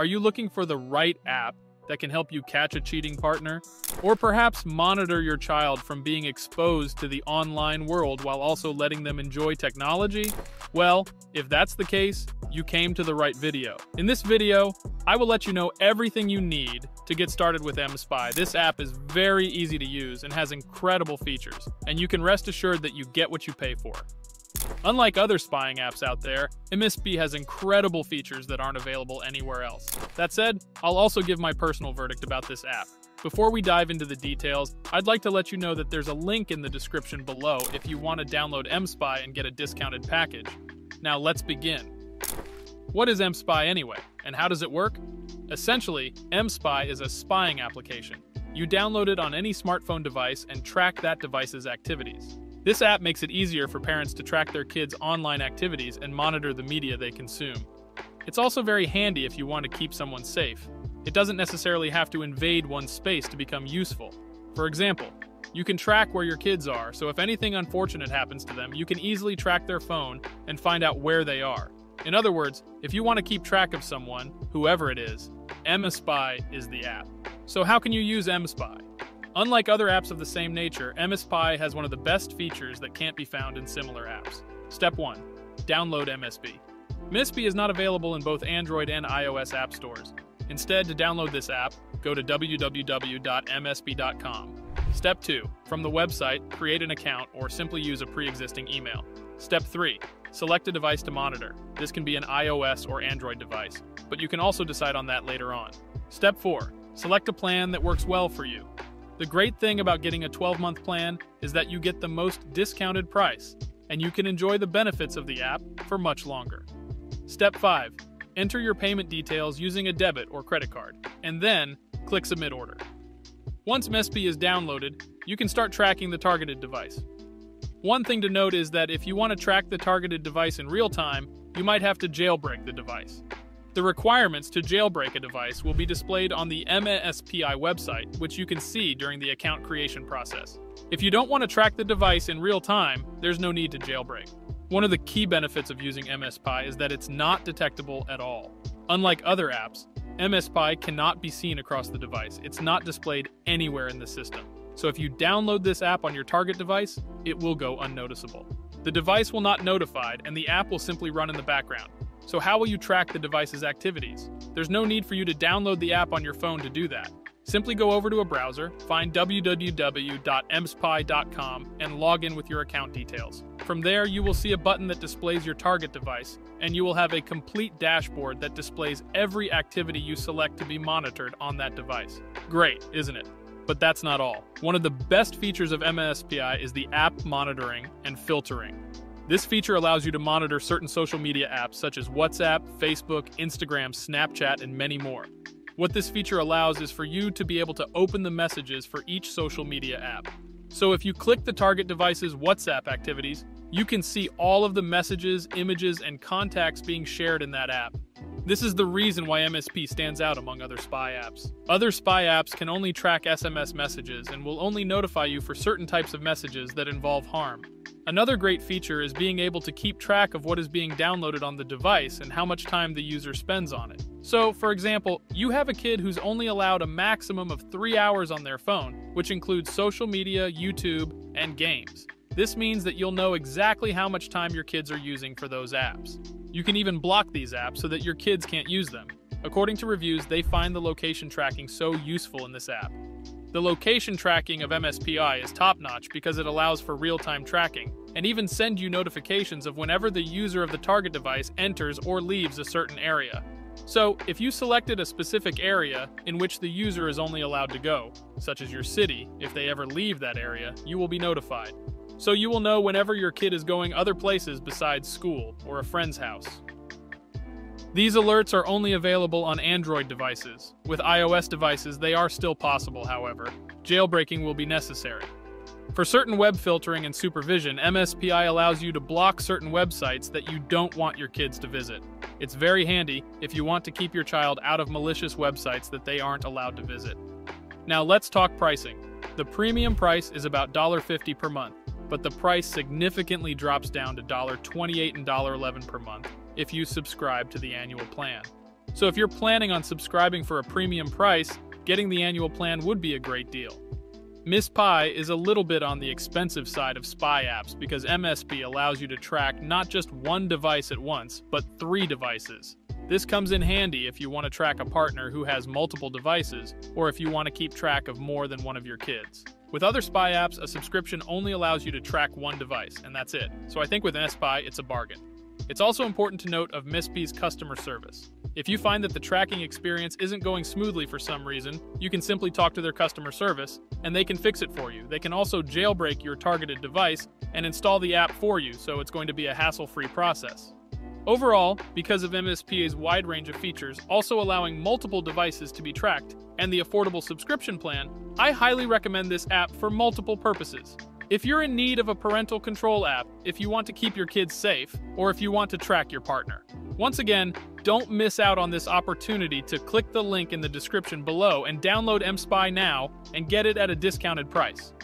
Are you looking for the right app that can help you catch a cheating partner? Or perhaps monitor your child from being exposed to the online world while also letting them enjoy technology? Well, if that's the case, you came to the right video. In this video, I will let you know everything you need to get started with mSpy. This app is very easy to use and has incredible features, and you can rest assured that you get what you pay for. Unlike other spying apps out there, mSpy has incredible features that aren't available anywhere else. That said, I'll also give my personal verdict about this app. Before we dive into the details, I'd like to let you know that there's a link in the description below if you want to download mSpy and get a discounted package. Now let's begin. What is mSpy anyway, and how does it work? Essentially, mSpy is a spying application. You download it on any smartphone device and track that device's activities. This app makes it easier for parents to track their kids' online activities and monitor the media they consume. It's also very handy if you want to keep someone safe. It doesn't necessarily have to invade one's space to become useful. For example, you can track where your kids are, so if anything unfortunate happens to them, you can easily track their phone and find out where they are. In other words, if you want to keep track of someone, whoever it is, mSpy is the app. So how can you use mSpy? Unlike other apps of the same nature, mSpy has one of the best features that can't be found in similar apps. Step 1. Download mSpy. mSpy is not available in both Android and iOS app stores. Instead, to download this app, go to www.mspy.com. Step 2. From the website, create an account or simply use a pre-existing email. Step 3. Select a device to monitor. This can be an iOS or Android device, but you can also decide on that later on. Step 4. Select a plan that works well for you. The great thing about getting a 12 month plan is that you get the most discounted price, and you can enjoy the benefits of the app for much longer. Step 5 Enter your payment details using a debit or credit card, and then click Submit Order. Once mSpy is downloaded, you can start tracking the targeted device. One thing to note is that if you want to track the targeted device in real time, you might have to jailbreak the device. The requirements to jailbreak a device will be displayed on the mSpy website, which you can see during the account creation process. If you don't want to track the device in real time, there's no need to jailbreak. One of the key benefits of using mSpy is that it's not detectable at all. Unlike other apps, mSpy cannot be seen across the device. It's not displayed anywhere in the system. So if you download this app on your target device, it will go unnoticeable. The device will not notified, and the app will simply run in the background. So how will you track the device's activities? There's no need for you to download the app on your phone to do that. Simply go over to a browser, find www.mspy.com, and log in with your account details. From there, you will see a button that displays your target device, and you will have a complete dashboard that displays every activity you select to be monitored on that device. Great, isn't it? But that's not all. One of the best features of mSpy is the app monitoring and filtering. This feature allows you to monitor certain social media apps such as WhatsApp, Facebook, Instagram, Snapchat, and many more. What this feature allows is for you to be able to open the messages for each social media app. So if you click the target device's WhatsApp activities, you can see all of the messages, images, and contacts being shared in that app. This is the reason why mSpy stands out among other spy apps. Other spy apps can only track SMS messages and will only notify you for certain types of messages that involve harm. Another great feature is being able to keep track of what is being downloaded on the device and how much time the user spends on it. So, for example, you have a kid who's only allowed a maximum of three hours on their phone, which includes social media, YouTube, and games. This means that you'll know exactly how much time your kids are using for those apps. You can even block these apps so that your kids can't use them. According to reviews, they find the location tracking so useful in this app. The location tracking of mSpy is top notch because it allows for real time tracking, and even send you notifications of whenever the user of the target device enters or leaves a certain area. So, if you selected a specific area in which the user is only allowed to go, such as your city, if they ever leave that area, you will be notified. So you will know whenever your kid is going other places besides school or a friend's house. These alerts are only available on Android devices. With iOS devices, they are still possible, however. Jailbreaking will be necessary. For certain web filtering and supervision, mSpy allows you to block certain websites that you don't want your kids to visit. It's very handy if you want to keep your child out of malicious websites that they aren't allowed to visit. Now let's talk pricing. The premium price is about $1.50 per month, but the price significantly drops down to $1.28 and $1.11 per month if you subscribe to the annual plan. So if you're planning on subscribing for a premium price, getting the annual plan would be a great deal. mSpy is a little bit on the expensive side of spy apps because mSpy allows you to track not just one device at once, but three devices. This comes in handy if you want to track a partner who has multiple devices, or if you want to keep track of more than one of your kids. With other spy apps, a subscription only allows you to track one device, and that's it. So I think with mSpy, it's a bargain. It's also important to note of mSpy's customer service. If you find that the tracking experience isn't going smoothly for some reason, you can simply talk to their customer service, and they can fix it for you. They can also jailbreak your targeted device and install the app for you, so it's going to be a hassle-free process. Overall, because of mSpy's wide range of features, also allowing multiple devices to be tracked, and the affordable subscription plan, I highly recommend this app for multiple purposes. If you're in need of a parental control app, if you want to keep your kids safe, or if you want to track your partner. Once again, don't miss out on this opportunity to click the link in the description below and download mSpy now and get it at a discounted price.